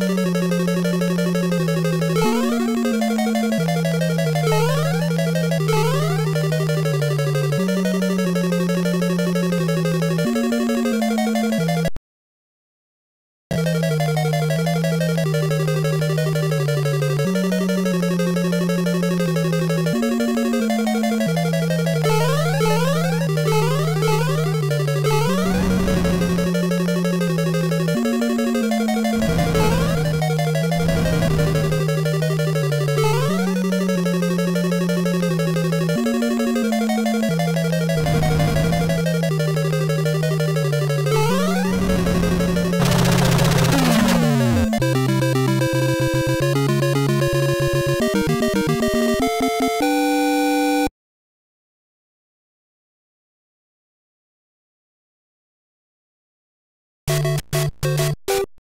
you you